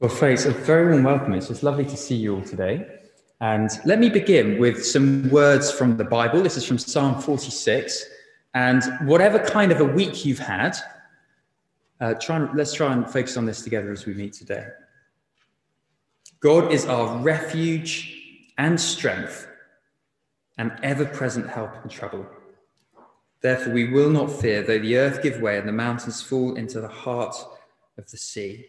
Well, folks, a very warm welcome. It's just lovely to see you all today. And let me begin with some words from the Bible. This is from Psalm 46. And whatever kind of a week you've had, uh, try and, let's try and focus on this together as we meet today. God is our refuge and strength, and ever present help in trouble. Therefore, we will not fear, though the earth give way and the mountains fall into the heart of the sea.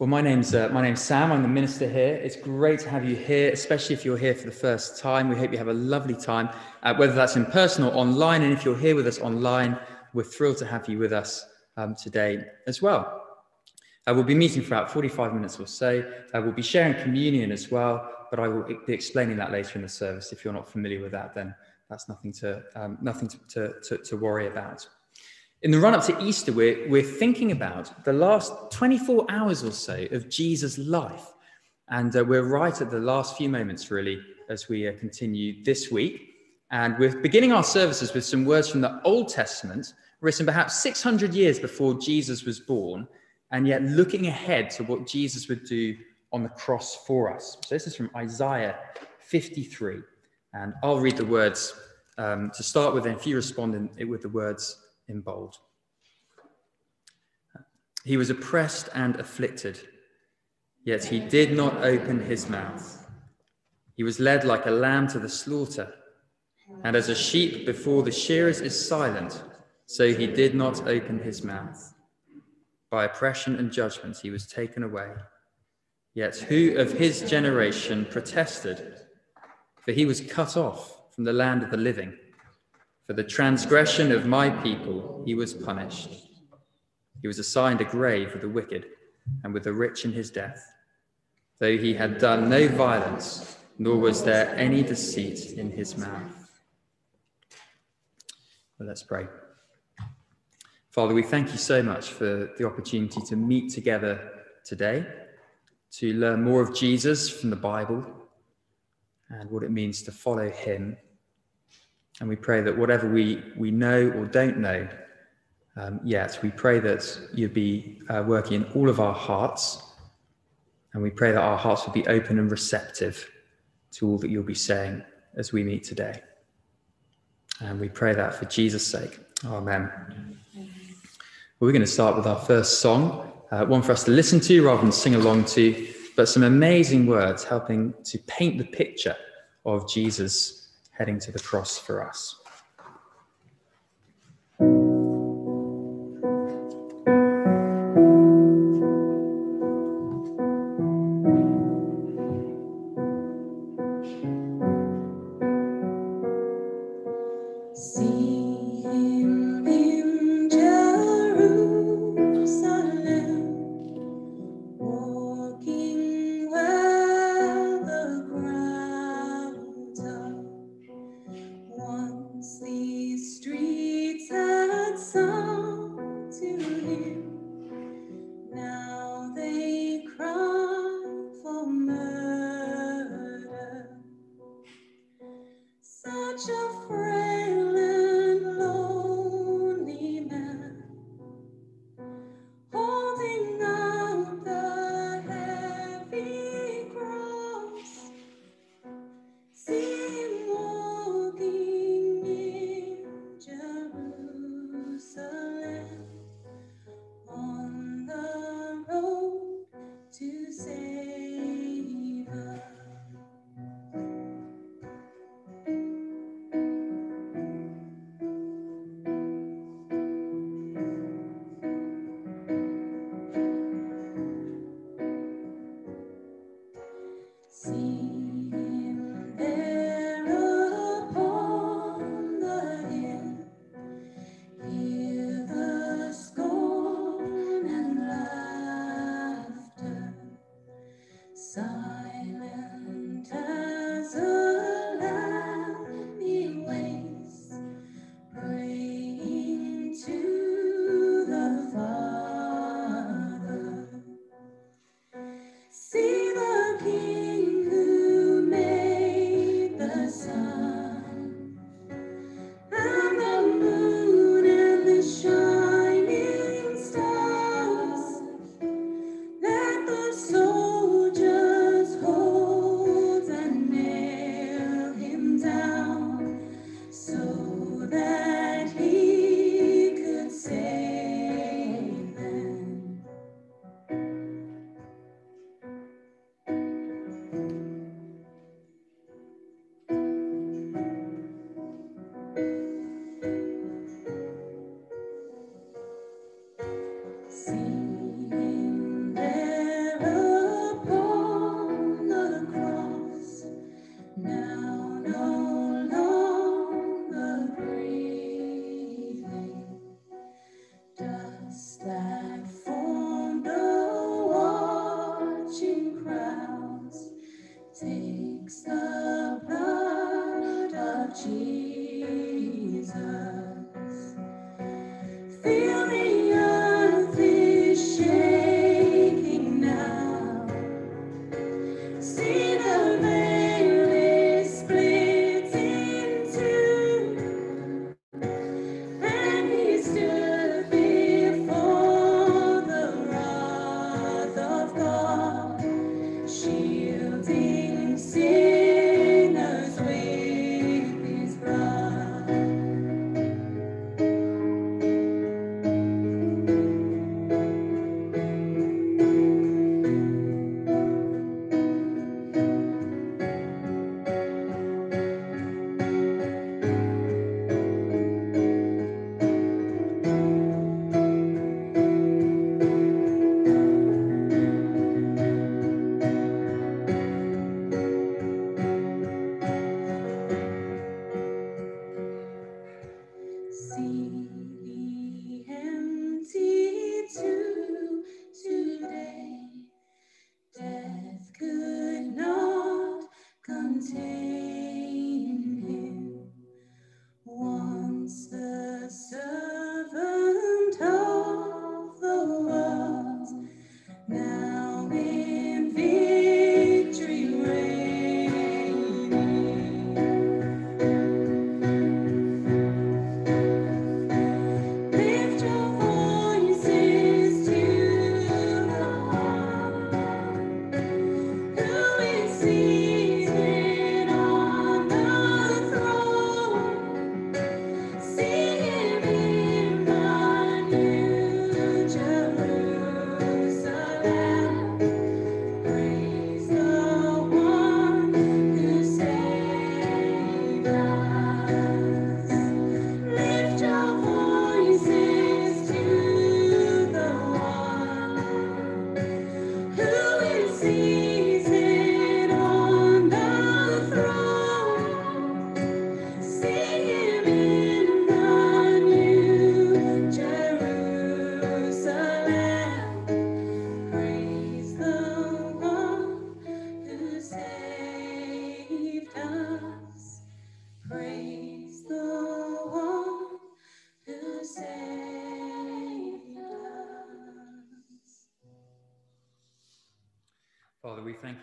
Well, my name's uh, my name's Sam. I'm the minister here. It's great to have you here, especially if you're here for the first time. We hope you have a lovely time, uh, whether that's in person or online. And if you're here with us online, we're thrilled to have you with us um, today as well. Uh, we'll be meeting for about 45 minutes or so. Uh, we'll be sharing communion as well, but I will be explaining that later in the service. If you're not familiar with that, then that's nothing to um, nothing to, to, to, to worry about. In the run up to Easter, we're, we're thinking about the last 24 hours or so of Jesus' life. And uh, we're right at the last few moments, really, as we uh, continue this week. And we're beginning our services with some words from the Old Testament, written perhaps 600 years before Jesus was born, and yet looking ahead to what Jesus would do on the cross for us. So this is from Isaiah 53. And I'll read the words um, to start with, and if you respond in, with the words, in bold. He was oppressed and afflicted, yet he did not open his mouth. He was led like a lamb to the slaughter, and as a sheep before the shearers is silent, so he did not open his mouth. By oppression and judgment he was taken away. Yet who of his generation protested? For he was cut off from the land of the living. For the transgression of my people he was punished. He was assigned a grave with the wicked and with the rich in his death, though he had done no violence, nor was there any deceit in his mouth. Well, let's pray. Father, we thank you so much for the opportunity to meet together today, to learn more of Jesus from the Bible and what it means to follow him and we pray that whatever we, we know or don't know um, yet, we pray that you'd be uh, working in all of our hearts. And we pray that our hearts will be open and receptive to all that you'll be saying as we meet today. And we pray that for Jesus' sake. Amen. Well, we're going to start with our first song, uh, one for us to listen to rather than sing along to, but some amazing words helping to paint the picture of Jesus heading to the cross for us.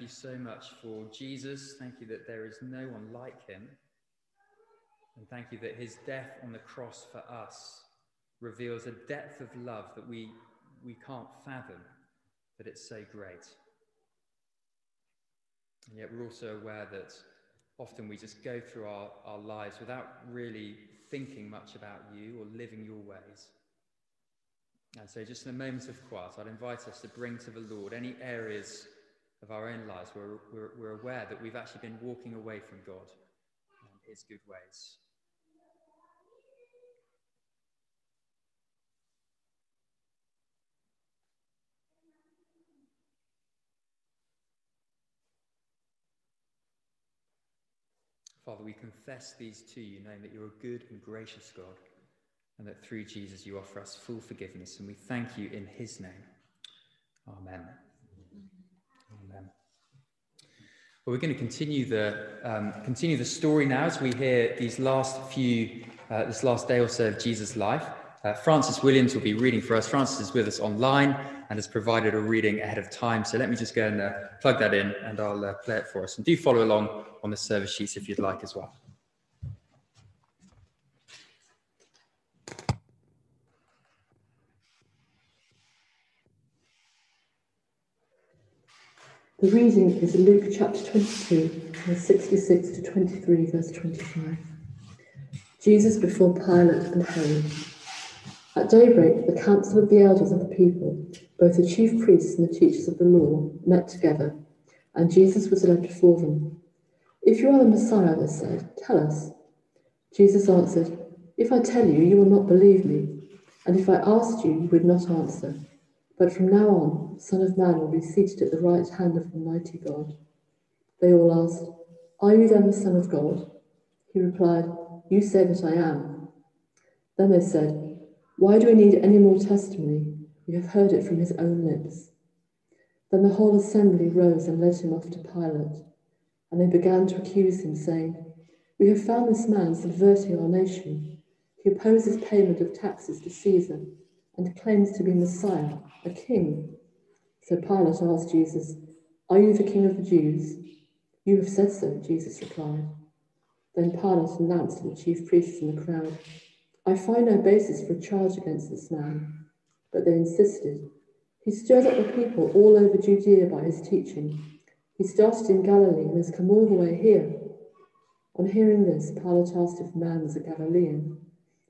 You so much for Jesus. Thank you that there is no one like him. And thank you that his death on the cross for us reveals a depth of love that we, we can't fathom, that it's so great. And yet we're also aware that often we just go through our, our lives without really thinking much about you or living your ways. And so, just in a moment of quiet, I'd invite us to bring to the Lord any areas of our own lives, we're, we're, we're aware that we've actually been walking away from God and His good ways. Father, we confess these to you, knowing that you're a good and gracious God, and that through Jesus you offer us full forgiveness. And we thank you in his name. Amen. Well, we're going to continue the um, continue the story now as we hear these last few uh, this last day or so of Jesus' life. Uh, Francis Williams will be reading for us. Francis is with us online and has provided a reading ahead of time. So let me just go and uh, plug that in, and I'll uh, play it for us. And do follow along on the service sheets if you'd like as well. The reading is Luke chapter 22, verse 66 to 23, verse 25. Jesus before Pilate and Herod. At daybreak, the council of the elders of the people, both the chief priests and the teachers of the law, met together, and Jesus was led before them. If you are the Messiah, they said, tell us. Jesus answered, If I tell you, you will not believe me, and if I asked you, you would not answer. But from now on, Son of Man will be seated at the right hand of Almighty God. They all asked, Are you then the Son of God? He replied, You say that I am. Then they said, Why do we need any more testimony? We have heard it from his own lips. Then the whole assembly rose and led him off to Pilate. And they began to accuse him, saying, We have found this man subverting our nation. He opposes payment of taxes to Caesar and claims to be Messiah, a king. So Pilate asked Jesus, Are you the king of the Jews? You have said so, Jesus replied. Then Pilate announced to the chief priests and the crowd, I find no basis for a charge against this man. But they insisted. He stirred up the people all over Judea by his teaching. He started in Galilee and has come all the way here. On hearing this, Pilate asked if the man was a Galilean.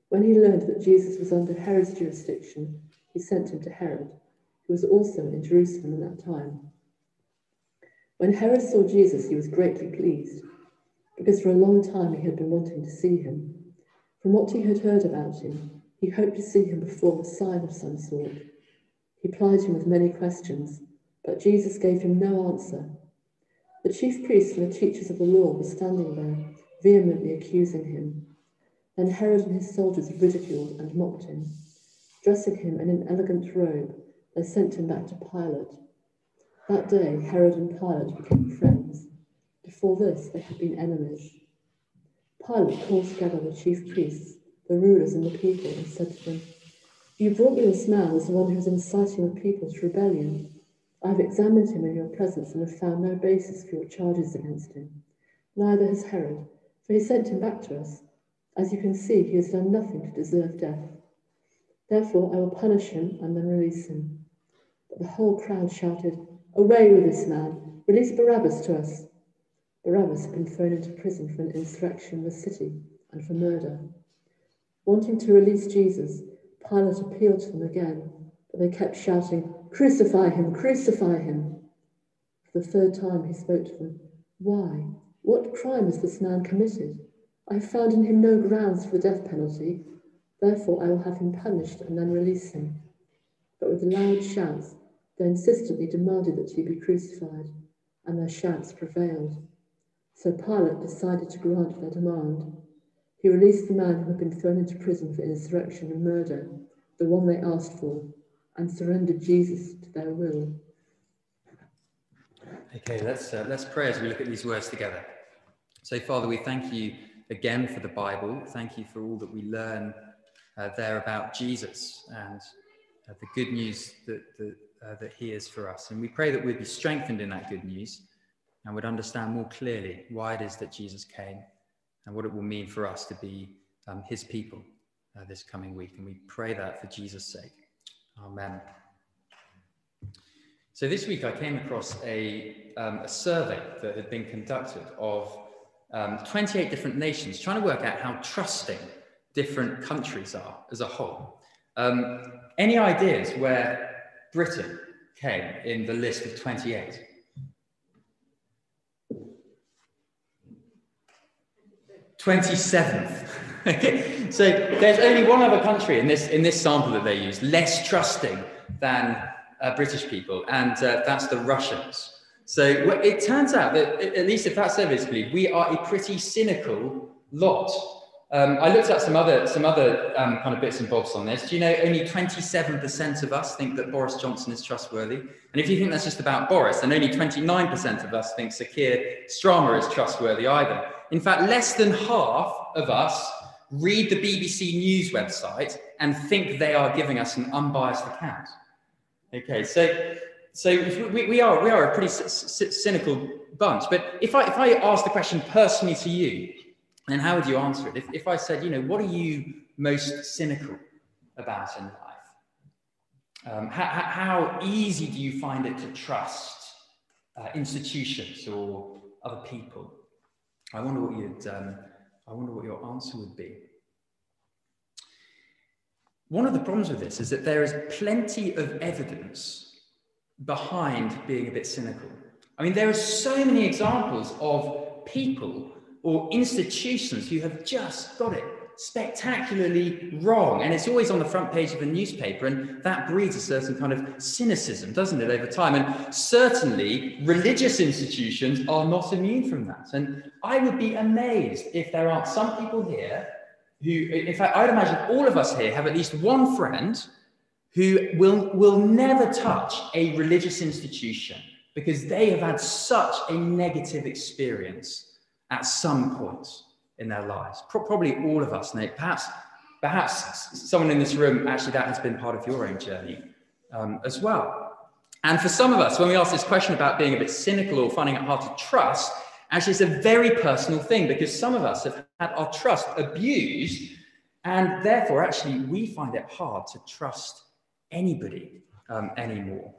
When he learned that Jesus was under Herod's jurisdiction, he sent him to Herod, who was also in Jerusalem at that time. When Herod saw Jesus, he was greatly pleased, because for a long time he had been wanting to see him. From what he had heard about him, he hoped to see him perform a sign of some sort. He plied him with many questions, but Jesus gave him no answer. The chief priests and the teachers of the law were standing there, vehemently accusing him. Then Herod and his soldiers ridiculed and mocked him. Dressing him in an elegant robe, they sent him back to Pilate. That day, Herod and Pilate became friends. Before this, they had been enemies. Pilate called together the chief priests, the rulers, and the people and said to them, You brought me this man as the one who is inciting the people to rebellion. I have examined him in your presence and have found no basis for your charges against him. Neither has Herod, for he sent him back to us. As you can see, he has done nothing to deserve death. Therefore, I will punish him and then release him. But the whole crowd shouted, Away with this man! Release Barabbas to us! Barabbas had been thrown into prison for an insurrection in the city and for murder. Wanting to release Jesus, Pilate appealed to them again, but they kept shouting, Crucify him! Crucify him! For the third time he spoke to them, Why? What crime has this man committed? I found in him no grounds for the death penalty. Therefore, I will have him punished and then release him. But with loud shouts, they insistently demanded that he be crucified, and their shouts prevailed. So Pilate decided to grant their demand. He released the man who had been thrown into prison for insurrection and murder, the one they asked for, and surrendered Jesus to their will. Okay, let's, uh, let's pray as we look at these words together. So, Father, we thank you again for the Bible. Thank you for all that we learn uh, there about Jesus and uh, the good news that, that, uh, that he is for us. And we pray that we'd be strengthened in that good news and would understand more clearly why it is that Jesus came and what it will mean for us to be um, his people uh, this coming week. And we pray that for Jesus' sake. Amen. So this week I came across a, um, a survey that had been conducted of um, 28 different nations, trying to work out how trusting different countries are as a whole. Um, any ideas where Britain came in the list of 28? Twenty-seventh. so there's only one other country in this in this sample that they use less trusting than uh, British people, and uh, that's the Russians. So it turns out that, at least if that's is believed, we are a pretty cynical lot. Um, I looked at some other, some other um, kind of bits and bobs on this. Do you know only 27% of us think that Boris Johnson is trustworthy? And if you think that's just about Boris, then only 29% of us think Sir Keir Starmer is trustworthy either. In fact, less than half of us read the BBC News website and think they are giving us an unbiased account. Okay, so so we, we, are, we are a pretty cynical bunch. But if I, if I ask the question personally to you, then how would you answer it? If, if I said, you know, what are you most cynical about in life? Um, how, how, easy do you find it to trust uh, institutions or other people? I wonder what you'd, um, I wonder what your answer would be. One of the problems with this is that there is plenty of evidence behind being a bit cynical. I mean, there are so many examples of people or institutions who have just got it spectacularly wrong. And it's always on the front page of a newspaper. And that breeds a certain kind of cynicism, doesn't it, over time? And certainly religious institutions are not immune from that. And I would be amazed if there aren't some people here who, in fact, I'd imagine all of us here have at least one friend who will, will never touch a religious institution because they have had such a negative experience at some point in their lives. Pro- probably all of us, Nate. Perhaps, perhaps someone in this room, actually, that has been part of your own journey um, as well. And for some of us, when we ask this question about being a bit cynical or finding it hard to trust, actually, it's a very personal thing because some of us have had our trust abused, and therefore, actually, we find it hard to trust anybody um, anymore.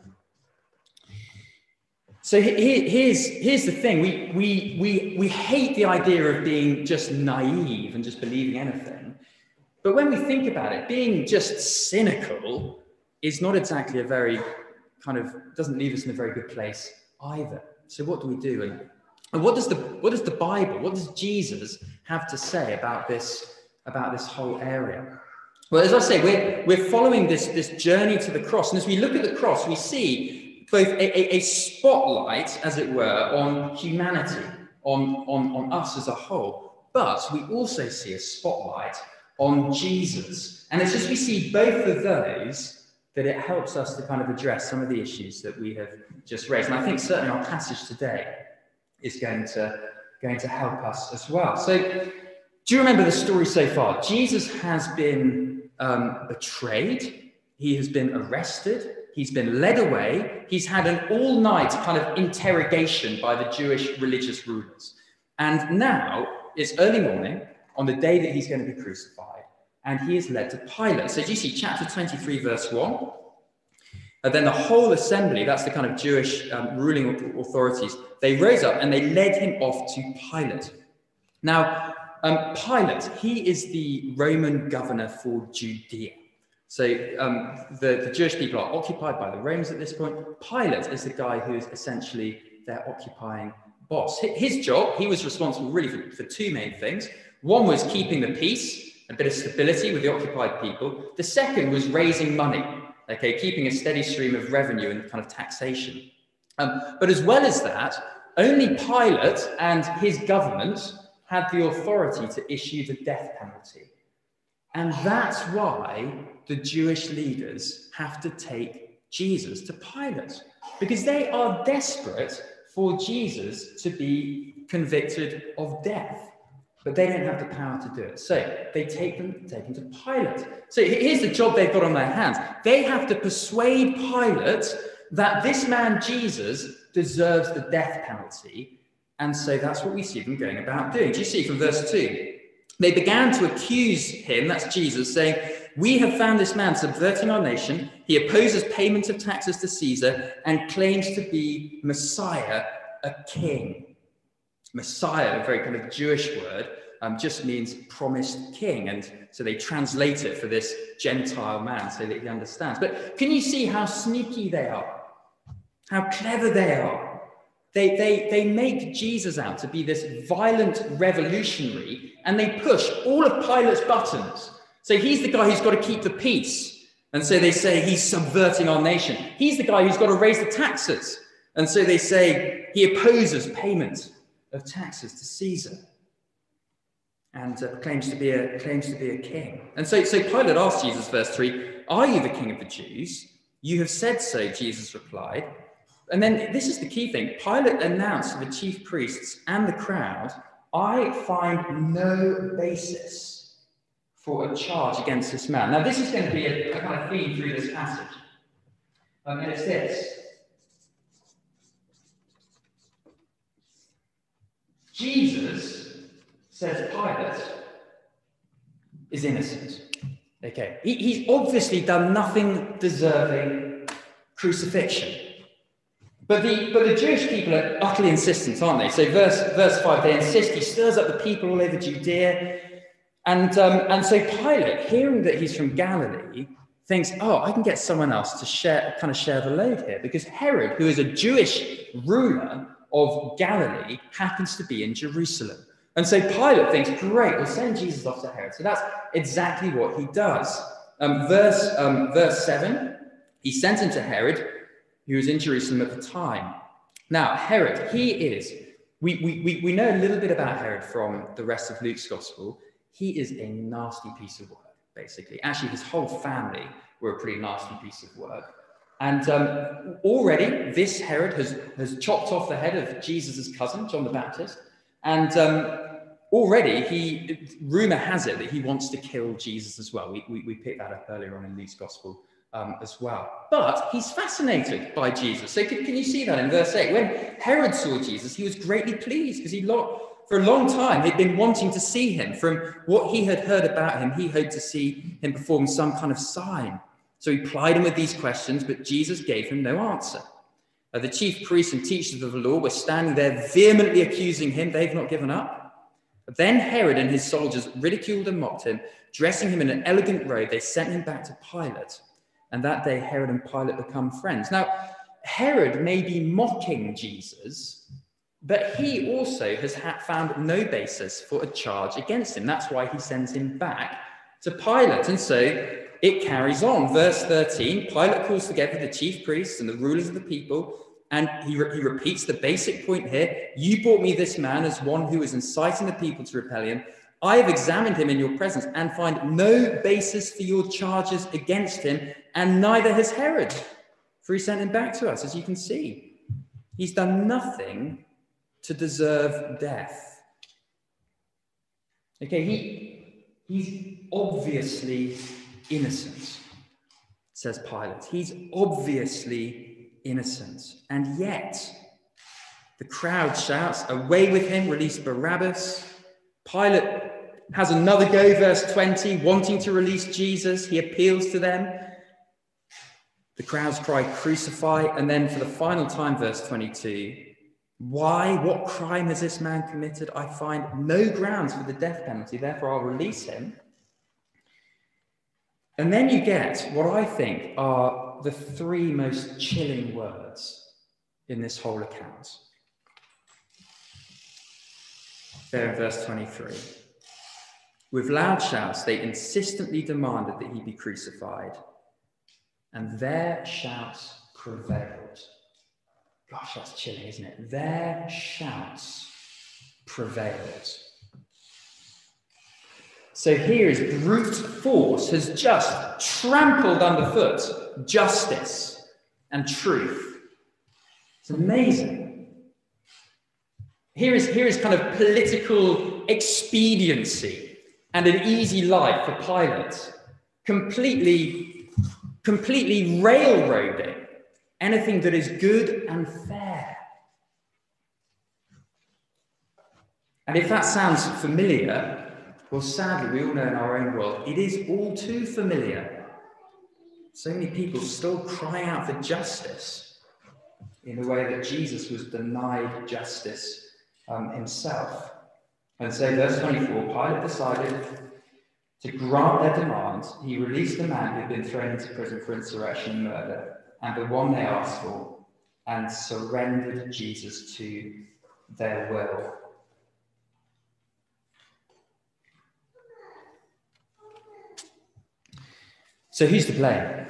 So here's, here's the thing we, we, we, we hate the idea of being just naive and just believing anything. But when we think about it, being just cynical is not exactly a very kind of, doesn't leave us in a very good place either. So what do we do? And, and what, does the, what does the Bible, what does Jesus have to say about this, about this whole area? Well, as I say, we're, we're following this, this journey to the cross. And as we look at the cross, we see both a, a, a, spotlight, as it were, on humanity, on, on, on us as a whole, but we also see a spotlight on Jesus. And it's just we see both of those that it helps us to kind of address some of the issues that we have just raised. And I think certainly our passage today is going to, going to help us as well. So, do you remember the story so far? Jesus has been um, betrayed, he has been arrested, He's been led away. He's had an all night kind of interrogation by the Jewish religious rulers. And now it's early morning on the day that he's going to be crucified, and he is led to Pilate. So, do you see chapter 23, verse 1? And then the whole assembly, that's the kind of Jewish um, ruling authorities, they rose up and they led him off to Pilate. Now, um, Pilate, he is the Roman governor for Judea. So um, the, the Jewish people are occupied by the Romans at this point. Pilate is the guy who is essentially their occupying boss. His job, he was responsible really for, for two main things. One was keeping the peace, a bit of stability with the occupied people. The second was raising money, okay, keeping a steady stream of revenue and kind of taxation. Um, but as well as that, only Pilate and his government had the authority to issue the death penalty. And that's why the Jewish leaders have to take Jesus to Pilate because they are desperate for Jesus to be convicted of death. But they don't have the power to do it. So they take them, take him to Pilate. So here's the job they've got on their hands. They have to persuade Pilate that this man, Jesus, deserves the death penalty. And so that's what we see them going about doing. Do you see from verse 2? They began to accuse him, that's Jesus, saying, We have found this man subverting our nation. He opposes payment of taxes to Caesar and claims to be Messiah, a king. Messiah, a very kind of Jewish word, um, just means promised king. And so they translate it for this Gentile man so that he understands. But can you see how sneaky they are? How clever they are? They, they, they make Jesus out to be this violent revolutionary and they push all of Pilate's buttons. So he's the guy who's got to keep the peace. And so they say he's subverting our nation. He's the guy who's got to raise the taxes. And so they say he opposes payment of taxes to Caesar and uh, claims, to be a, claims to be a king. And so, so Pilate asked Jesus, verse 3, Are you the king of the Jews? You have said so, Jesus replied. And then this is the key thing Pilate announced to the chief priests and the crowd, I find no basis for a charge against this man. Now, this is going to be a, a kind of theme through this passage. Um, and it's this Jesus, says Pilate, is innocent. Okay, he, he's obviously done nothing deserving crucifixion. But the, but the Jewish people are utterly insistent, aren't they? So, verse, verse 5, they insist. He stirs up the people all over Judea. And, um, and so, Pilate, hearing that he's from Galilee, thinks, oh, I can get someone else to share, kind of share the load here. Because Herod, who is a Jewish ruler of Galilee, happens to be in Jerusalem. And so Pilate thinks, great, we'll send Jesus off to Herod. So that's exactly what he does. Um, verse, um, verse 7 he sent him to Herod, who was in Jerusalem at the time. Now, Herod, he is, we, we, we, know a little bit about Herod from the rest of Luke's gospel. He is a nasty piece of work, basically. Actually, his whole family were a pretty nasty piece of work. And um, already, this Herod has, has chopped off the head of Jesus' cousin, John the Baptist. And um, already, he rumor has it that he wants to kill Jesus as well. We, we, we picked that up earlier on in Luke's gospel um, as well. But he's fascinated by Jesus. So can, can, you see that in verse 8? When Herod saw Jesus, he was greatly pleased because he for a long time he'd been wanting to see him. From what he had heard about him, he hoped to see him perform some kind of sign. So he plied him with these questions, but Jesus gave him no answer. Uh, the chief priests and teachers of the law were standing there vehemently accusing him. They've not given up. Then Herod and his soldiers ridiculed and mocked him. Dressing him in an elegant robe, they sent him back to Pilate. And that day, Herod and Pilate become friends. Now, Herod may be mocking Jesus, but he also has found no basis for a charge against him. That's why he sends him back to Pilate. And so it carries on. Verse 13 Pilate calls together the chief priests and the rulers of the people, and he, re- he repeats the basic point here You brought me this man as one who is inciting the people to rebellion. I have examined him in your presence and find no basis for your charges against him, and neither has Herod, for he sent him back to us, as you can see. He's done nothing to deserve death. Okay, he, he's obviously innocent, says Pilate. He's obviously innocent. And yet, the crowd shouts, Away with him, release Barabbas. Pilate has another go, verse 20, wanting to release Jesus. He appeals to them. The crowds cry, Crucify. And then for the final time, verse 22, why? What crime has this man committed? I find no grounds for the death penalty, therefore I'll release him. And then you get what I think are the three most chilling words in this whole account. There in verse 23. With loud shouts, they insistently demanded that he be crucified, and their shouts prevailed. Gosh, that's chilling, isn't it? Their shouts prevailed. So here is brute force has just trampled underfoot justice and truth. It's amazing. Here is, here is kind of political expediency and an easy life for pilots, completely, completely railroading anything that is good and fair. And if that sounds familiar, well, sadly, we all know in our own world, it is all too familiar. So many people still cry out for justice in the way that Jesus was denied justice um, himself. And so, verse 24 Pilate decided to grant their demands. He released the man who had been thrown into prison for insurrection and murder, and the one they asked for, and surrendered Jesus to their will. So, who's to blame?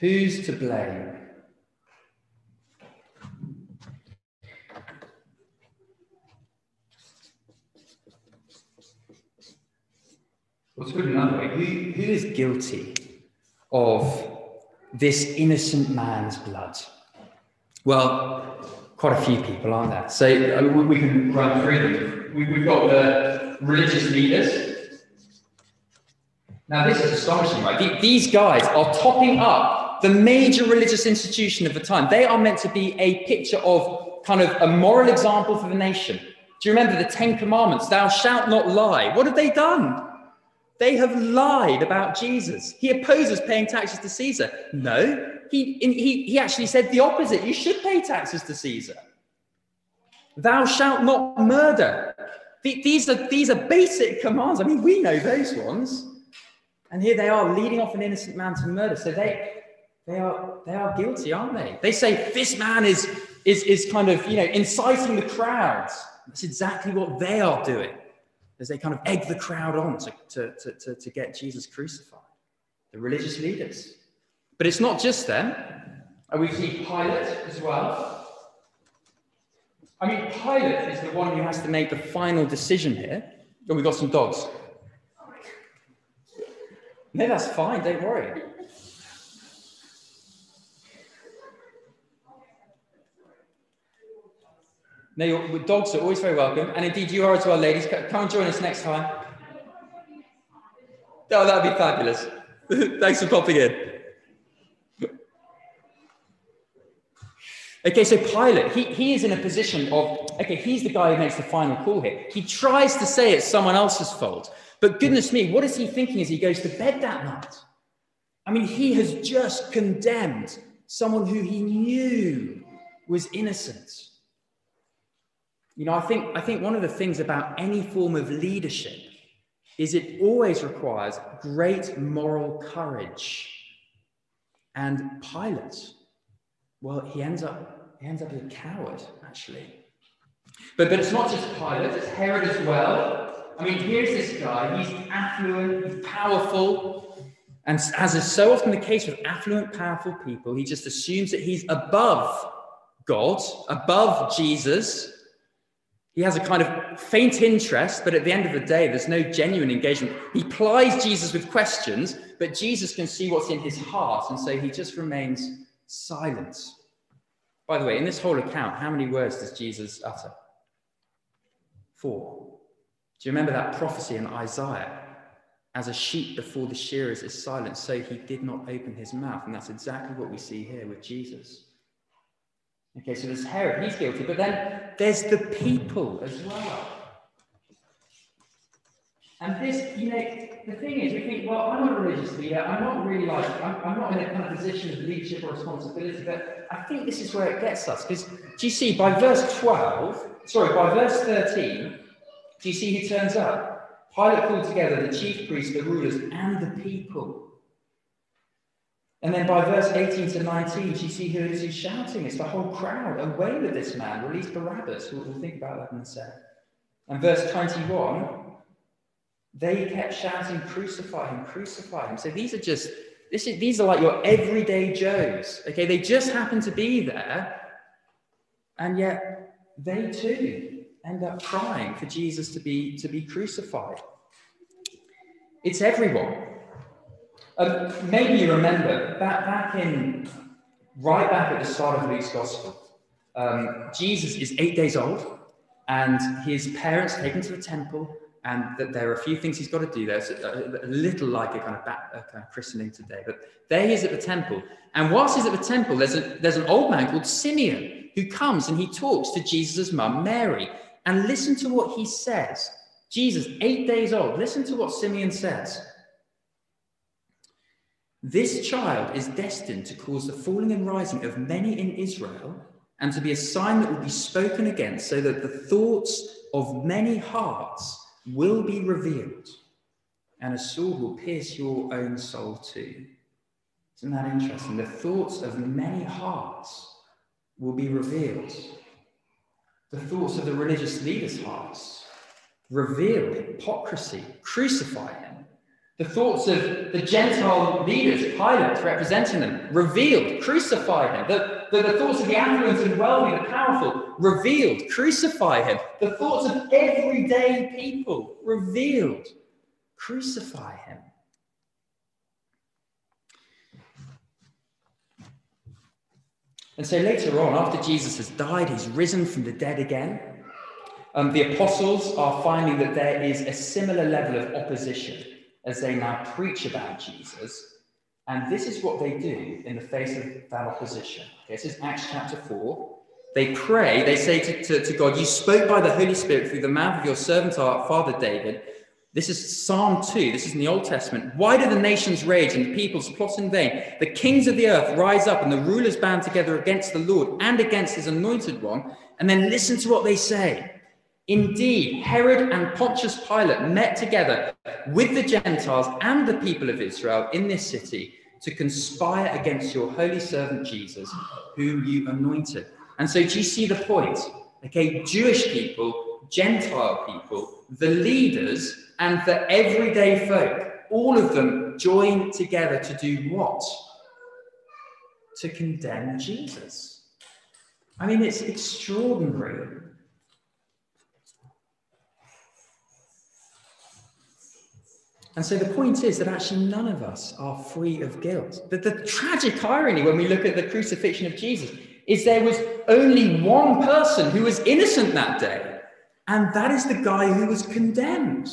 Who's to blame? Let's put it another way. Who, who is guilty of this innocent man's blood? Well, quite a few people, aren't there? So uh, I mean, we can run through them. We, have got the religious leaders. Now, this is astonishing, right? These guys are topping up the major religious institution of the time. They are meant to be a picture of kind of a moral example for the nation. Do you remember the Ten Commandments? Thou shalt not lie. What have they done? They have lied about Jesus. He opposes paying taxes to Caesar. No, he, he, he actually said the opposite. You should pay taxes to Caesar. Thou shalt not murder. These are, these are basic commands. I mean, we know those ones. And here they are leading off an innocent man to murder. So they, they, are, they are guilty, aren't they? They say this man is, is, is kind of, you know, inciting the crowds That's exactly what they are doing as they kind of egg the crowd on to, to, to, to, to get Jesus crucified, the religious leaders. But it's not just them. And we see Pilate as well. I mean, Pilate is the one who has to make the final decision here. Oh, we've got some dogs. No, that's fine, don't worry. No, your dogs are always very welcome. And indeed, you are as well, ladies. Come and join us next time. Oh, that would be fabulous. Thanks for popping in. Okay, so Pilate, he, he is in a position of, okay, he's the guy who makes the final call here. He tries to say it's someone else's fault. But goodness me, what is he thinking as he goes to bed that night? I mean, he has just condemned someone who he knew was innocent. You know, I think, I think one of the things about any form of leadership is it always requires great moral courage. And Pilate, well, he ends up, he ends up as a coward, actually. But, but it's not just Pilate, it's Herod as well. I mean, here's this guy, he's affluent, he's powerful. And as is so often the case with affluent, powerful people, he just assumes that he's above God, above Jesus, he has a kind of faint interest, but at the end of the day, there's no genuine engagement. He plies Jesus with questions, but Jesus can see what's in his heart, and so he just remains silent. By the way, in this whole account, how many words does Jesus utter? Four. Do you remember that prophecy in Isaiah? As a sheep before the shearers is silent, so he did not open his mouth. And that's exactly what we see here with Jesus. Okay, so there's Herod, he's guilty, but then there's the people as well. And this, you know, the thing is, we think, well, I'm not a religious leader. I'm not really like, I'm, I'm not in a kind of position of leadership or responsibility, but I think this is where it gets us. Because do you see, by verse 12, sorry, by verse 13, do you see who turns up? Pilate called together the chief priests, the rulers, and the people. And then by verse 18 to 19, you see who is shouting. It's the whole crowd. Away with this man. Release Barabbas. We'll, we'll think about that in a sec. And verse 21, they kept shouting, Crucify him, crucify him. So these are just, this is, these are like your everyday Joes. Okay, they just happen to be there. And yet they too end up crying for Jesus to be, to be crucified. It's everyone. Um, maybe you remember back, back in, right back at the start of Luke's gospel, um, Jesus is eight days old and his parents take him to the temple and that there are a few things he's got to do there. a, a, little like a kind of, back, a kind of christening today, but there he is at the temple. And whilst he's at the temple, there's, a, there's an old man called Simeon who comes and he talks to Jesus' mum, Mary. And listen to what he says. Jesus, eight days old, listen to what Simeon says. This child is destined to cause the falling and rising of many in Israel and to be a sign that will be spoken against, so that the thoughts of many hearts will be revealed, and a sword will pierce your own soul too. Isn't that interesting? The thoughts of many hearts will be revealed. The thoughts of the religious leaders' hearts reveal hypocrisy, crucify him the thoughts of the Gentile leaders, Pilate representing them, revealed, crucify him. The, the, the, thoughts of the affluent and wealthy, the powerful, revealed, crucify him. The thoughts of everyday people, revealed, crucify him. And so later on, after Jesus has died, he's risen from the dead again. Um, the apostles are finding that there is a similar level of opposition as they now preach about Jesus. And this is what they do in the face of that opposition. This is Acts chapter 4. They pray, they say to, to, to, God, You spoke by the Holy Spirit through the mouth of your servant, our father David. This is Psalm 2. This is in the Old Testament. Why do the nations rage and the peoples plot in vain? The kings of the earth rise up and the rulers band together against the Lord and against his anointed one. And then listen to what they say. Indeed, Herod and Pontius Pilate met together with the Gentiles and the people of Israel in this city to conspire against your holy servant Jesus, whom you anointed. And so, do you see the point? Okay, Jewish people Gentile people, the leaders, and the everyday folk, all of them join together to do what? To condemn Jesus. I mean, it's extraordinary. And so the point is that actually none of us are free of guilt. The, the tragic irony when we look at the crucifixion of Jesus is there was only one person who was innocent that day, and that is the guy who was condemned.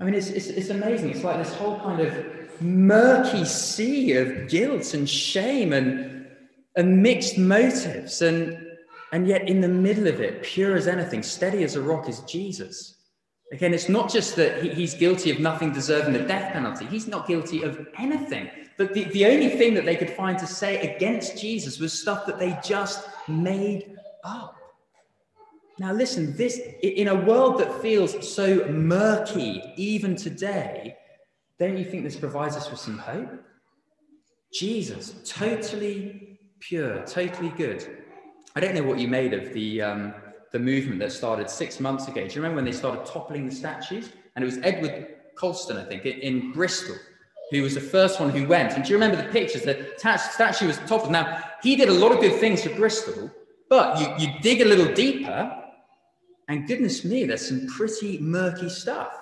I mean, it's, it's, it's amazing. It's like this whole kind of murky sea of guilt and shame and, and mixed motives. And, and yet, in the middle of it, pure as anything, steady as a rock, is Jesus. Again, it's not just that he, he's guilty of nothing deserving the death penalty. He's not guilty of anything. But the, the only thing that they could find to say against Jesus was stuff that they just made up. Now, listen, this in a world that feels so murky even today, don't you think this provides us with some hope? Jesus, totally pure, totally good. I don't know what you made of the um, the movement that started six months ago. Do you remember when they started toppling the statues? And it was Edward Colston, I think, in, Bristol, who was the first one who went. And do you remember the pictures? The statue was toppled. Now, he did a lot of good things for Bristol, but you, you dig a little deeper, and goodness me, there's some pretty murky stuff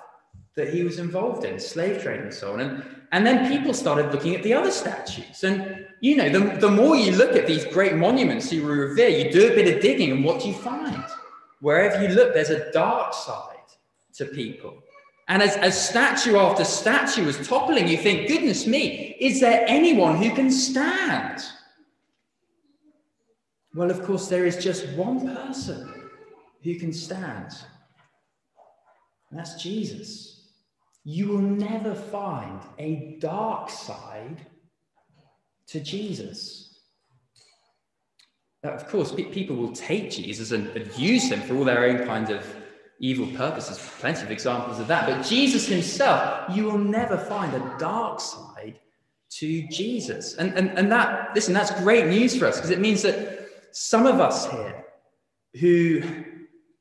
that he was involved in, slave trade and so on. And, and then people started looking at the other statues. And, you know, the, the more you look at these great monuments you revere, you do a bit of digging, and what do you find? Wherever you look, there's a dark side to people. And as, as statue after statue is toppling, you think, goodness me, is there anyone who can stand? Well, of course, there is just one person who can stand. And that's Jesus. You will never find a dark side to Jesus. Now, of course, people will take Jesus and, use him for all their own kind of evil purposes. Plenty of examples of that. But Jesus himself, you will never find a dark side to Jesus. And, and, and that, listen, that's great news for us because it means that some of us here who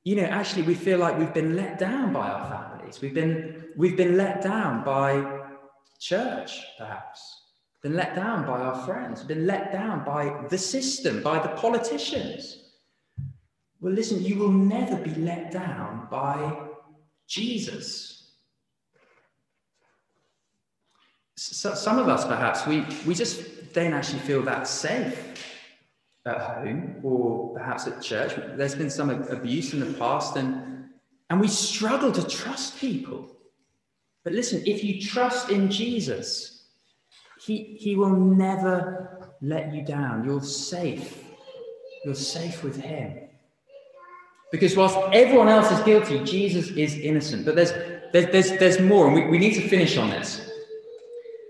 you know, actually we feel like we've been let down by our families. We've been, we've been let down by church, perhaps. Been let down by our friends. Been let down by the system, by the politicians. Well, listen, you will never be let down by Jesus. So, some of us, perhaps, we, we just don't actually feel that safe at home or perhaps at church. There's been some abuse in the past, and, and we struggle to trust people. But listen, if you trust in Jesus, he, he will never let you down. You're safe. You're safe with Him. Because whilst everyone else is guilty, Jesus is innocent. But there's, there's, there's, there's more, and we, we need to finish on this.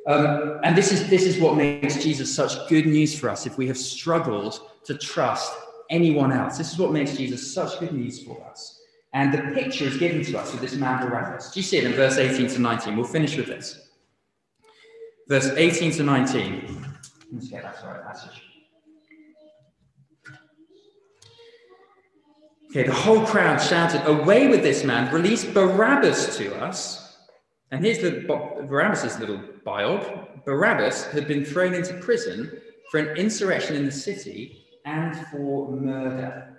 Um, and this is, this is what makes Jesus such good news for us if we have struggled to trust anyone else. This is what makes Jesus such good news for us. And the picture is given to us of this man Barabbas. Do you see it in verse 18 to 19? We'll finish with this. Verse 18 to 19. Let's get that passage. Okay, the whole crowd shouted, Away with this man, release Barabbas to us. And here's the Barabbas' little biog. Barabbas had been thrown into prison for an insurrection in the city and for murder.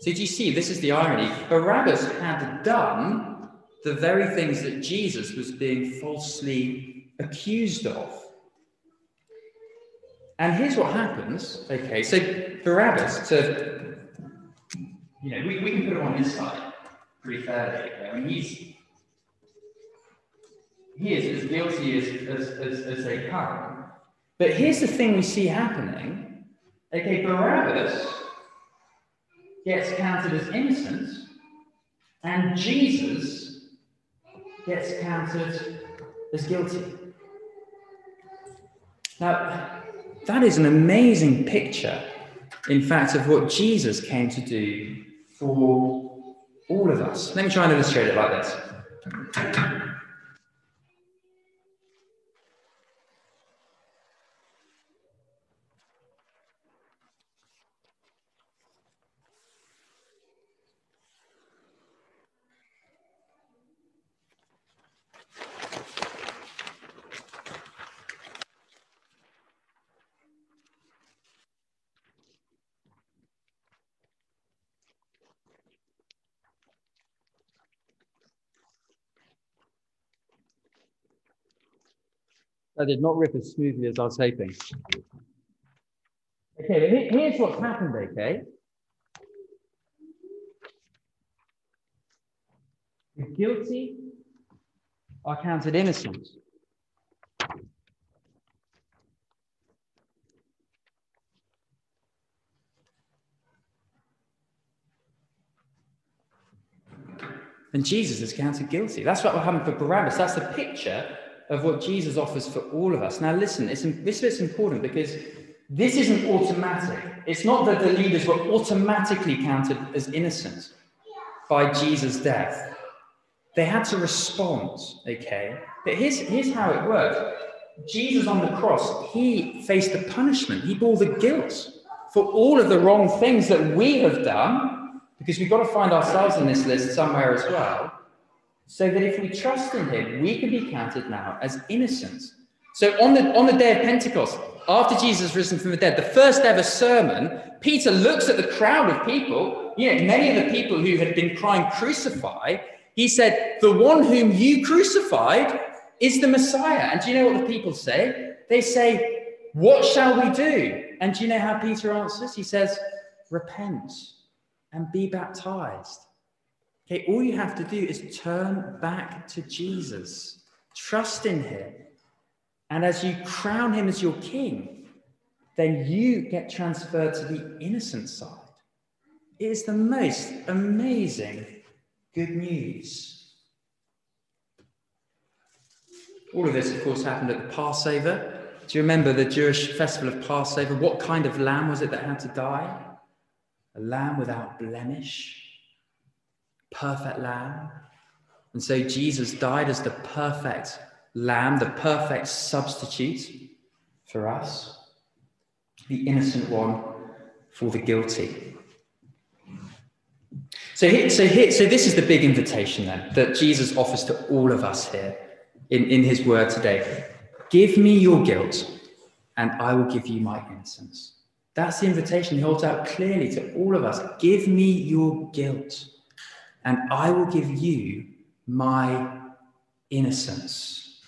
So, do you see? This is the irony. Barabbas had done the very things that Jesus was being falsely accused of. And here's what happens. Okay, so Barabbas, to, you know, we, we can put him on his side pretty fairly. I mean, he's he is as guilty as, as, as, as they come. But here's the thing we see happening. Okay, Barabbas gets counted as innocent, and Jesus gets counted as guilty. Now, that is an amazing picture, in fact, of what Jesus came to do for all of us. Let me try and illustrate it like this. That did not rip as smoothly as I was hoping. Okay, here's what's happened, okay? The guilty are counted innocent. And Jesus is counted guilty. That's what happened for Barabbas. That's the picture of what Jesus offers for all of us. Now, listen, it's, this bit's important because this isn't automatic. It's not that the leaders were automatically counted as innocent by Jesus' death. They had to respond, okay? But here's, here's how it worked Jesus on the cross, he faced the punishment, he bore the guilt for all of the wrong things that we have done, because we've got to find ourselves in this list somewhere as well, so that if we trust in him, we can be counted now as innocent. So on the, on the day of Pentecost, after Jesus risen from the dead, the first ever sermon, Peter looks at the crowd of people, you know, many of the people who had been crying, crucify. He said, The one whom you crucified is the Messiah. And do you know what the people say? They say, What shall we do? And do you know how Peter answers? He says, Repent and be baptized. Okay, all you have to do is turn back to Jesus, trust in him. And as you crown him as your king, then you get transferred to the innocent side. It is the most amazing good news. All of this, of course, happened at the Passover. Do you remember the Jewish festival of Passover? What kind of lamb was it that had to die? A lamb without blemish, perfect lamb. And so Jesus died as the perfect lamb, the perfect substitute for us, the innocent one for the guilty. So, here, so, here, so this is the big invitation then that Jesus offers to all of us here in, in his word today. Give me your guilt, and I will give you my innocence. That's the invitation he holds out clearly to all of us. Give me your guilt, and I will give you my innocence.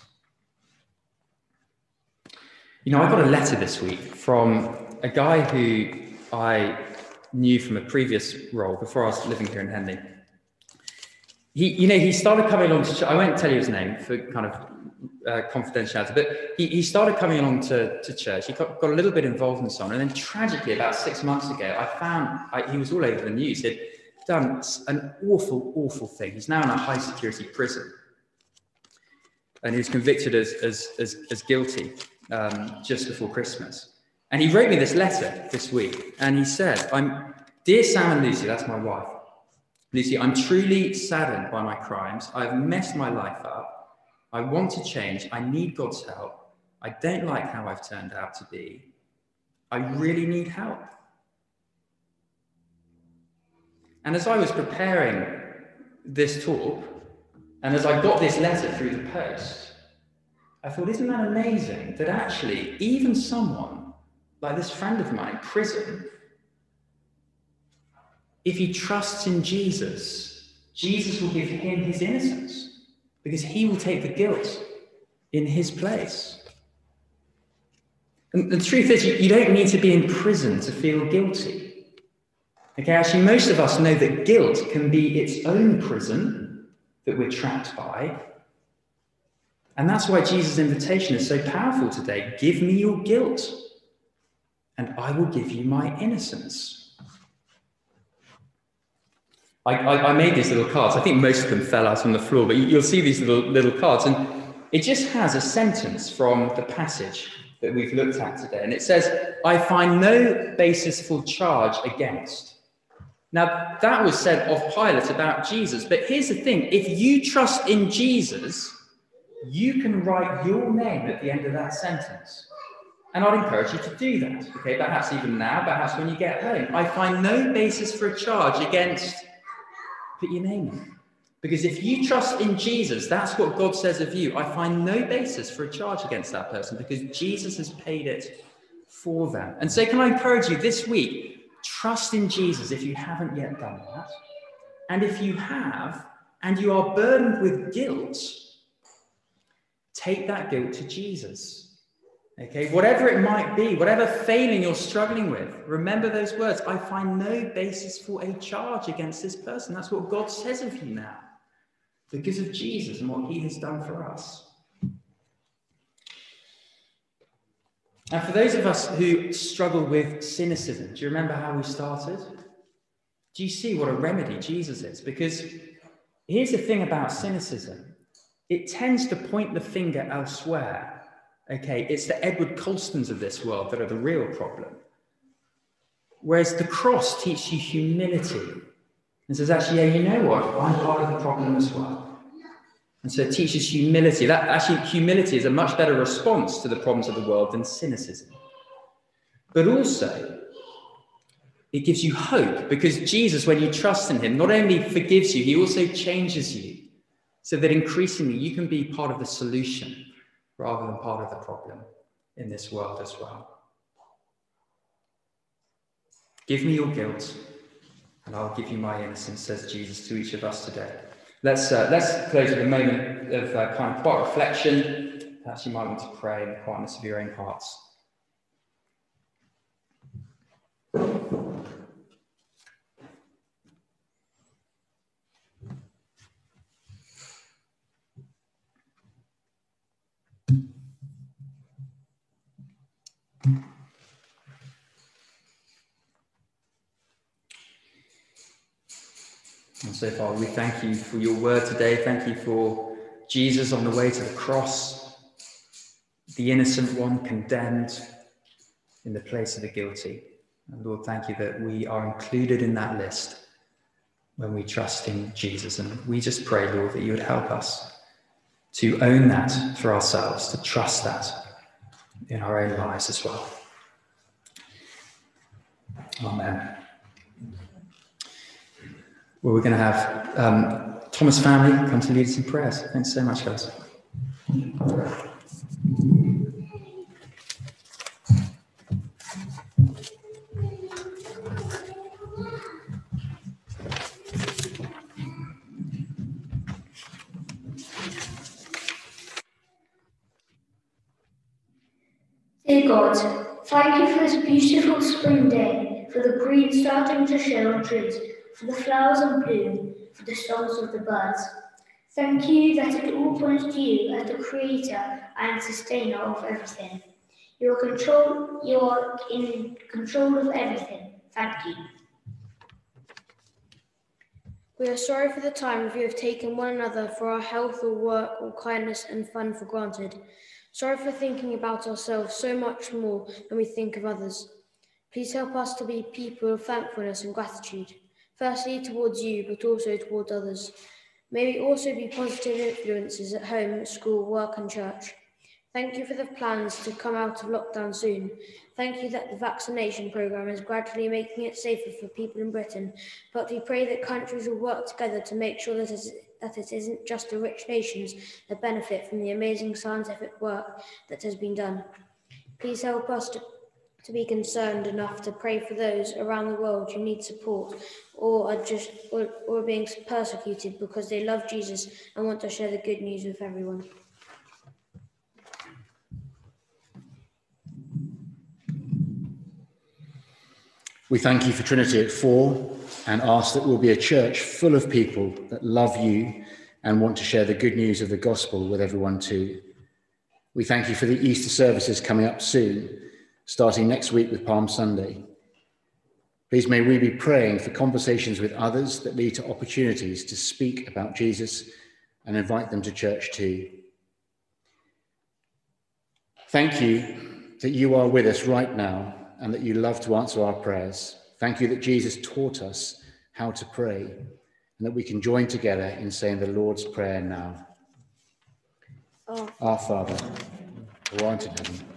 You know, I got a letter this week from a guy who I knew from a previous role before I was living here in Henley. He, you know, he started coming along to. I won't tell you his name for kind of uh, confidentiality, but he, he started coming along to, to church. He got, got a little bit involved in so on, and then tragically, about six months ago, I found I, he was all over the news. He'd done an awful, awful thing. He's now in a high security prison, and he was convicted as as as, as guilty um, just before Christmas. And he wrote me this letter this week, and he said, I'm, Dear Sam and Lucy, that's my wife. Lucy, I'm truly saddened by my crimes. I've messed my life up. I want to change. I need God's help. I don't like how I've turned out to be. I really need help. And as I was preparing this talk, and as I got this letter through the post, I thought, isn't that amazing that actually even someone like this friend of mine, in prison, if he trusts in Jesus, Jesus will give him his innocence because he will take the guilt in his place. And the truth is, you don't need to be in prison to feel guilty. Okay, actually, most of us know that guilt can be its own prison that we're trapped by. And that's why Jesus' invitation is so powerful today. Give me your guilt and I will give you my innocence. I, I, I, made these little cards. I think most of them fell out on the floor, but you'll see these little, little cards. And it just has a sentence from the passage that we've looked at today. And it says, I find no basis for charge against. Now, that was said of Pilate about Jesus. But here's the thing if you trust in Jesus, you can write your name at the end of that sentence. And I'd encourage you to do that, okay? Perhaps even now, perhaps when you get home. I find no basis for a charge against, put your name in. Because if you trust in Jesus, that's what God says of you. I find no basis for a charge against that person because Jesus has paid it for them. And so, can I encourage you this week, trust in Jesus if you haven't yet done that. And if you have, and you are burdened with guilt, take that guilt to Jesus. Okay, whatever it might be, whatever failing you're struggling with, remember those words. I find no basis for a charge against this person. That's what God says of you now because of Jesus and what he has done for us. And for those of us who struggle with cynicism, do you remember how we started? Do you see what a remedy Jesus is? Because here's the thing about cynicism it tends to point the finger elsewhere. Okay, it's the Edward Colstons of this world that are the real problem. Whereas the cross teaches you humility and says, actually, yeah, you know what? I'm part of the problem as well. And so it teaches humility. That actually, humility is a much better response to the problems of the world than cynicism. But also, it gives you hope because Jesus, when you trust in him, not only forgives you, he also changes you so that increasingly you can be part of the solution rather than part of the problem in this world as well. Give me your guilt and I'll give you my innocence, says Jesus to each of us today. Let's, uh, let's close with a moment of uh, kind of quiet reflection. Perhaps you might want to pray in the quietness of your own hearts. And so, Father, we thank you for your word today. Thank you for Jesus on the way to the cross, the innocent one condemned in the place of the guilty. And Lord, thank you that we are included in that list when we trust in Jesus. And we just pray, Lord, that you would help us to own that for ourselves, to trust that in our own lives as well. Amen. Well, we're going to have um, Thomas family come to lead us in prayers. Thanks so much, guys. Dear God, thank you for this beautiful spring day, for the green starting to show on trees, for the flowers in bloom, for the songs of the birds. Thank you that it all points to you as the creator and sustainer of everything. You are control you are in control of everything. Thank you. We are sorry for the times we have taken one another for our health or work or kindness and fun for granted. Sorry for thinking about ourselves so much more than we think of others. Please help us to be people of thankfulness and gratitude firstly towards you, but also towards others. May we also be positive influences at home, school, work, and church. Thank you for the plans to come out of lockdown soon. Thank you that the vaccination programme is gradually making it safer for people in Britain, but we pray that countries will work together to make sure that, that it isn't just the rich nations that benefit from the amazing scientific work that has been done. Please help us to to be concerned enough to pray for those around the world who need support or are just or, or being persecuted because they love Jesus and want to share the good news with everyone. We thank you for Trinity at four and ask that we'll be a church full of people that love you and want to share the good news of the gospel with everyone too. We thank you for the Easter services coming up soon starting next week with Palm Sunday. Please may we be praying for conversations with others that lead to opportunities to speak about Jesus and invite them to church too. Thank you that you are with us right now and that you love to answer our prayers. Thank you that Jesus taught us how to pray and that we can join together in saying the Lord's Prayer now. Oh. Our Father, who art in heaven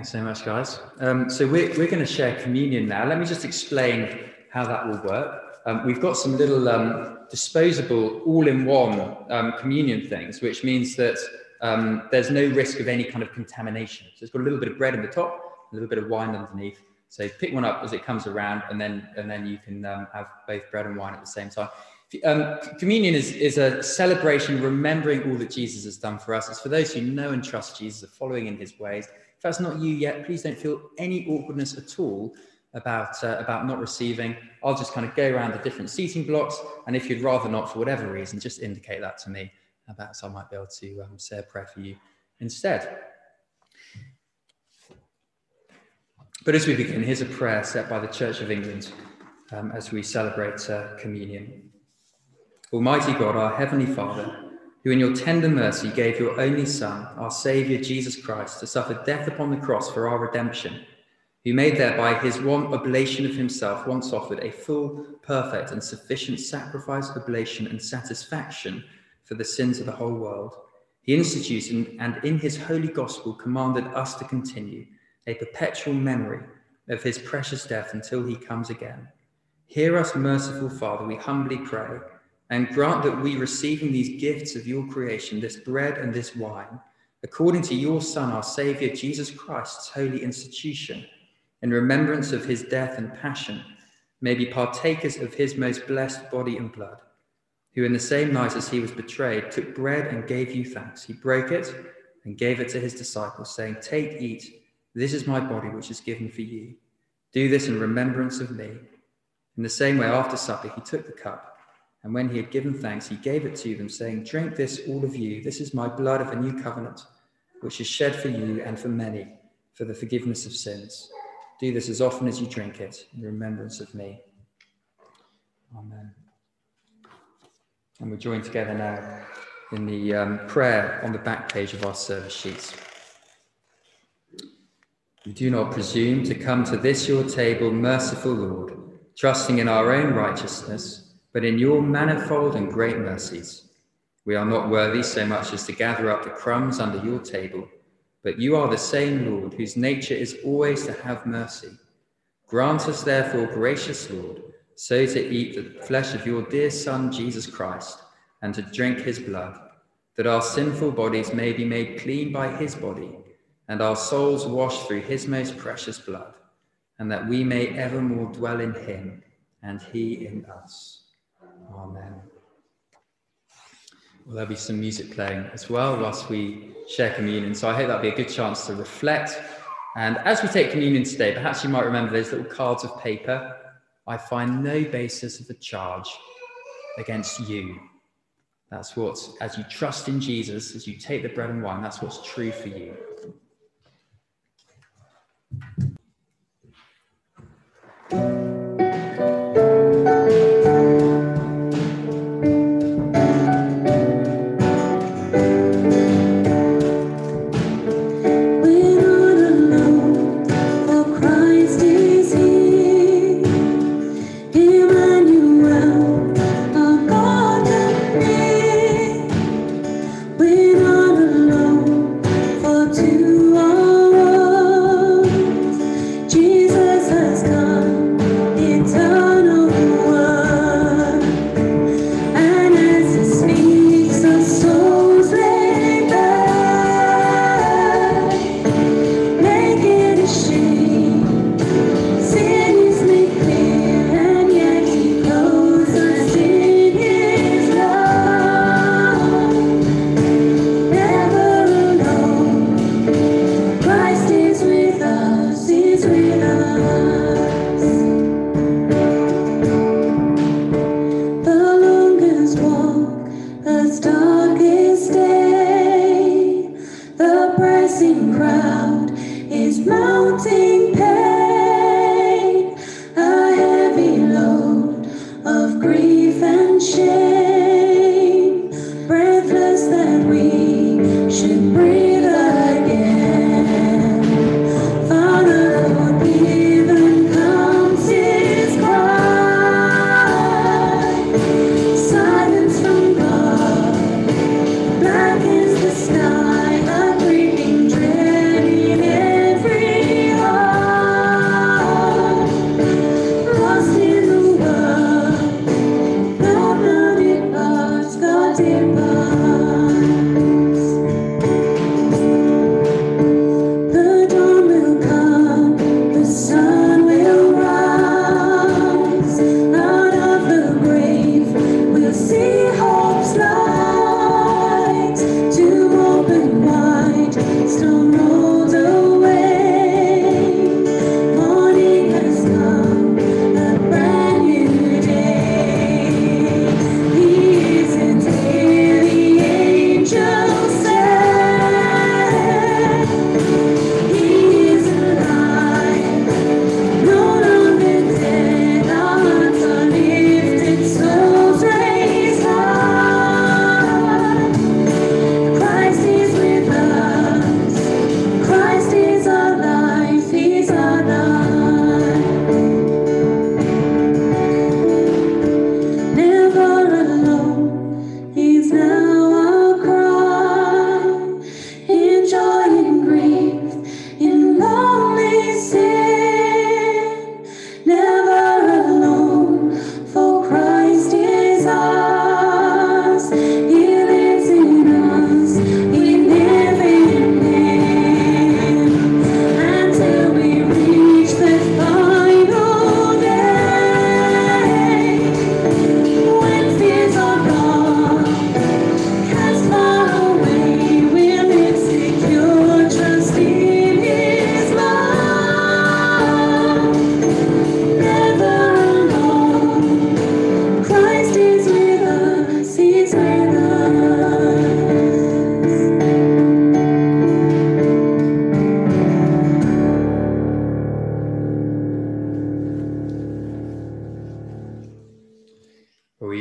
Thanks so much, guys. Um, so we're, we're going to share communion now. Let me just explain how that will work. Um, we've got some little um, disposable all-in-one um, communion things, which means that um, there's no risk of any kind of contamination. So it's got a little bit of bread in the top, a little bit of wine underneath. So pick one up as it comes around, and then and then you can um, have both bread and wine at the same time. Um, communion is, is a celebration remembering all that Jesus has done for us. It's for those who know and trust Jesus, are following in his ways. If that's not you yet, please don't feel any awkwardness at all about, uh, about not receiving. I'll just kind of go around the different seating blocks. And if you'd rather not, for whatever reason, just indicate that to me. And perhaps I might be able to um, say a prayer for you instead. But as we begin, here's a prayer set by the Church of England um, as we celebrate uh, communion. Almighty God, our Heavenly Father, who in your tender mercy gave your only Son, our Saviour Jesus Christ, to suffer death upon the cross for our redemption who made thereby his one oblation of himself once offered a full, perfect, and sufficient sacrifice, oblation, and satisfaction for the sins of the whole world. He instituted and in his holy gospel commanded us to continue a perpetual memory of his precious death until he comes again. Hear us, merciful Father, we humbly pray, and grant that we, receiving these gifts of your creation, this bread and this wine, according to your Son, our Saviour, Jesus Christ's holy institution, in remembrance of his death and passion, may be partakers of his most blessed body and blood, who in the same night as he was betrayed took bread and gave you thanks. He broke it and gave it to his disciples, saying, Take, eat, this is my body which is given for you. Do this in remembrance of me. In the same way, after supper, he took the cup, and when he had given thanks, he gave it to them, saying, Drink this, all of you. This is my blood of a new covenant, which is shed for you and for many for the forgiveness of sins. Do this as often as you drink it in remembrance of me. Amen. And we're joined together now in the um, prayer on the back page of our service sheets. We do not presume to come to this your table, merciful Lord, trusting in our own righteousness, but in your manifold and great mercies. We are not worthy so much as to gather up the crumbs under your table but you are the same Lord, whose nature is always to have mercy. Grant us, therefore, gracious Lord, so to eat the flesh of your dear Son, Jesus Christ, and to drink his blood, that our sinful bodies may be made clean by his body, and our souls washed through his most precious blood, and that we may evermore dwell in him, and he in us. Amen. Well, there'll be some music playing as well whilst we share communion. So I hope that'll be a good chance to reflect. And as we take communion today, perhaps you might remember those little cards of paper. I find no basis of a charge against you. That's what, as you trust in Jesus, as you take the bread and wine, that's what's true for you. Jesus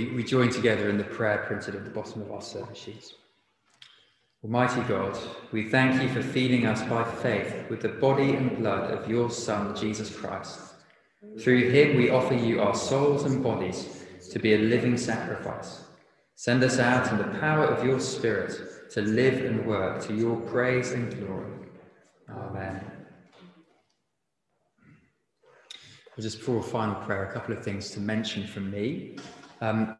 we, join together in the prayer printed at the bottom of our service sheets. Almighty God, we thank you for feeding us by faith with the body and blood of your Son, Jesus Christ. Through him we offer you our souls and bodies to be a living sacrifice. Send us out in the power of your Spirit to live and work to your praise and glory. Amen. Just before a final prayer, a couple of things to mention from me. Um,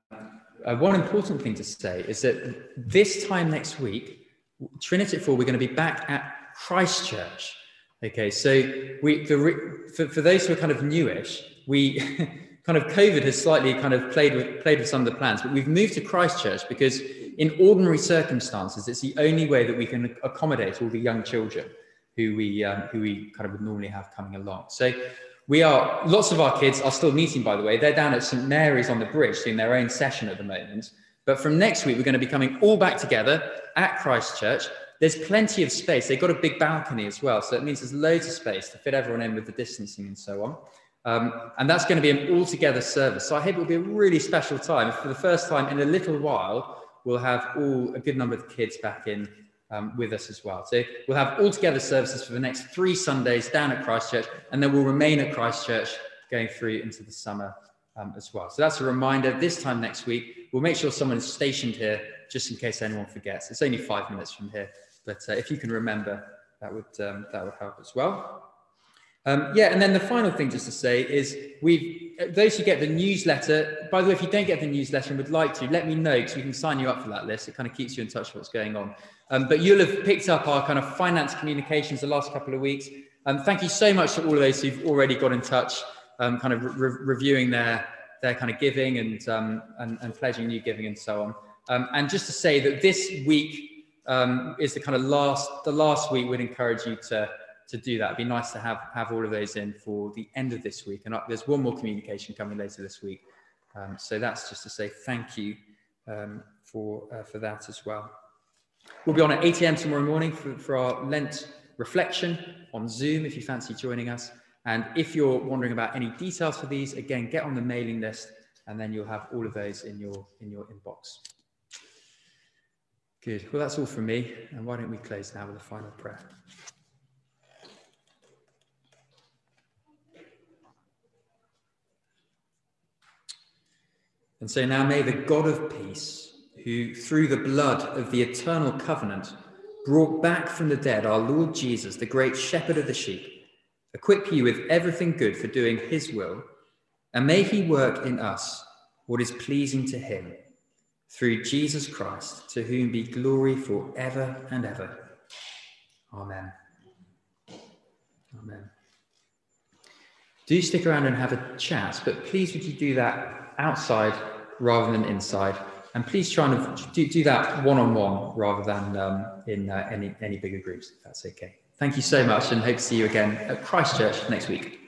uh, one important thing to say is that this time next week, Trinity 4, we're going to be back at Christchurch. Okay, so we the, for, for those who are kind of newish, we kind of COVID has slightly kind of played with played with some of the plans, but we've moved to Christchurch because in ordinary circumstances, it's the only way that we can accommodate all the young children who we um, who we kind of would normally have coming along. So we are lots of our kids are still meeting. By the way, they're down at St Mary's on the bridge doing their own session at the moment. But from next week, we're going to be coming all back together at Christchurch. There's plenty of space. They've got a big balcony as well. So it means there's loads of space to fit everyone in with the distancing and so on. Um, and that's going to be an all together service. So I hope it will be a really special time. For the first time in a little while, we'll have all a good number of kids back in um, with us as well. So we'll have all together services for the next three Sundays down at Christchurch, and then we'll remain at Christchurch going through into the summer um, as well. So that's a reminder. This time next week, we'll make sure someone is stationed here just in case anyone forgets. It's only five minutes from here, but uh, if you can remember, that would um, that would help as well. Um, yeah, and then the final thing just to say is we've those who get the newsletter. By the way, if you don't get the newsletter and would like to, let me know because we can sign you up for that list. It kind of keeps you in touch with what's going on. Um, but you'll have picked up our kind of finance communications the last couple of weeks. Um, thank you so much to all of those who've already got in touch, um, kind of re reviewing their their kind of giving and, um, and, and pledging new giving and so on. Um, and just to say that this week um, is the kind of last the last week. We'd encourage you to to do that. It'd be nice to have have all of those in for the end of this week. And there's one more communication coming later this week. so that's just to say thank you for uh, for that as well. We'll be on at 8 a.m. tomorrow morning for, for our Lent reflection on Zoom if you fancy joining us. And if you're wondering about any details for these, again, get on the mailing list and then you'll have all of those in your, in your inbox. Good. Well, that's all from me. And why don't we close now with a final prayer? And so now may the God of peace who, through the blood of the eternal covenant, brought back from the dead our Lord Jesus, the great shepherd of the sheep, equip you with everything good for doing his will, and may he work in us what is pleasing to him, through Jesus Christ, to whom be glory for ever and ever. Amen. Amen. Do stick around and have a chat, but please would you do that outside rather than inside? And please try and do, do that one-on-one rather than um, in uh, any, any bigger groups, if that's okay. Thank you so much and hope to see you again at Christchurch next week.